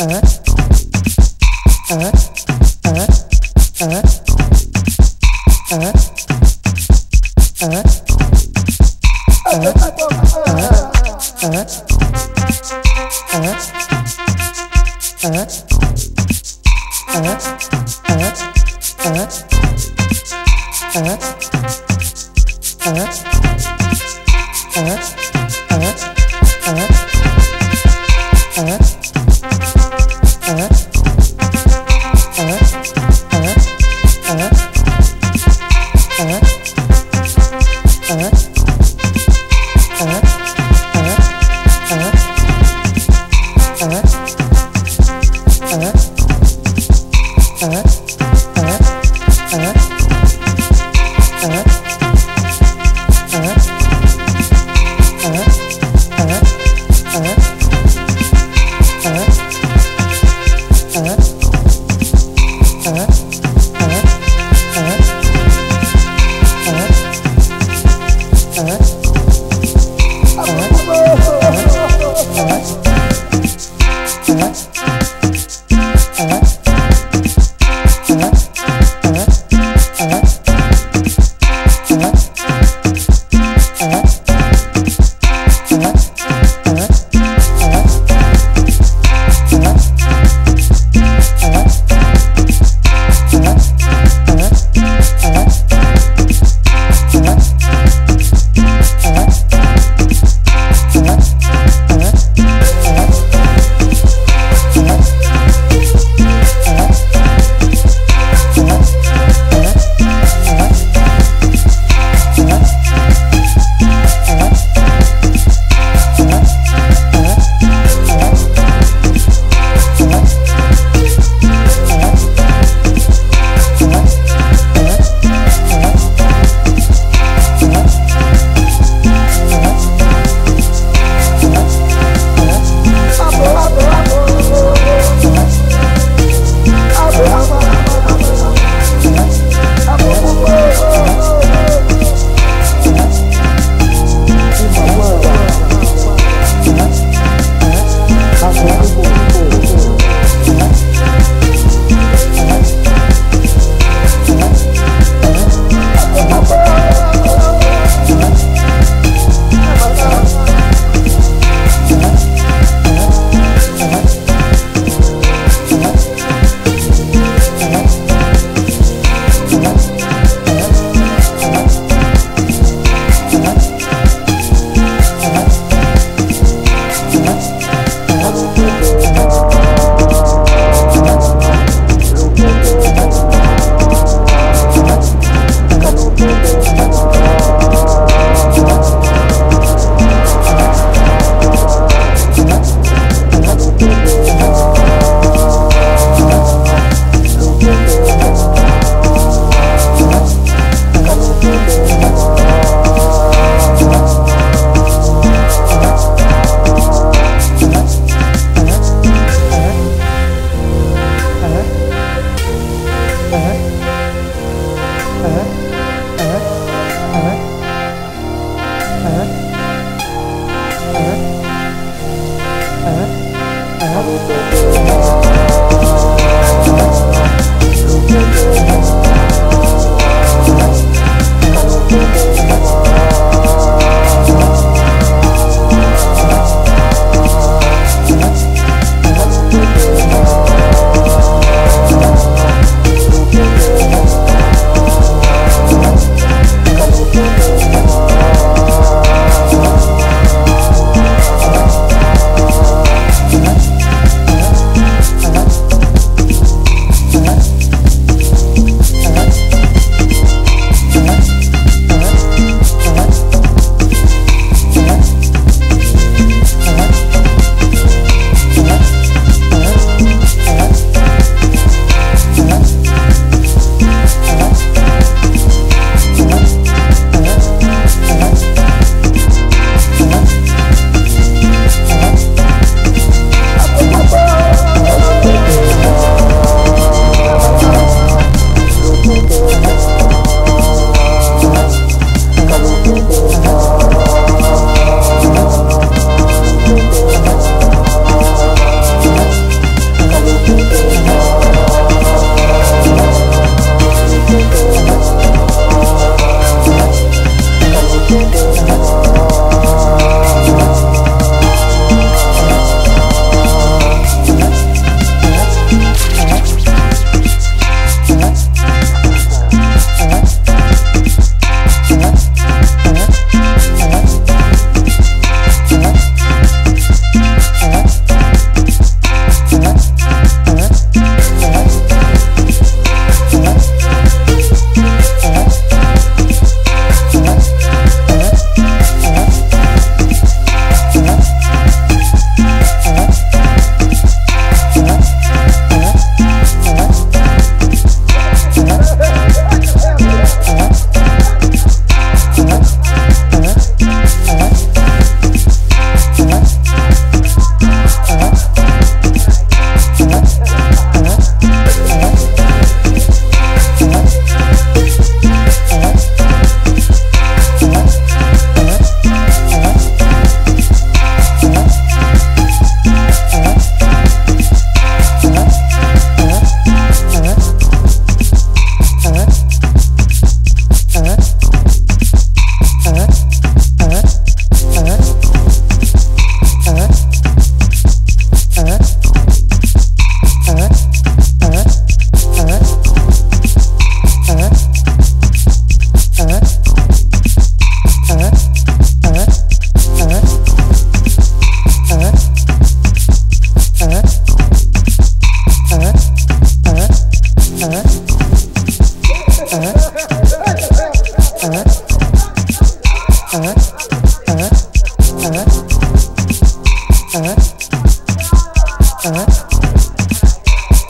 Uh-huh. Uh, ở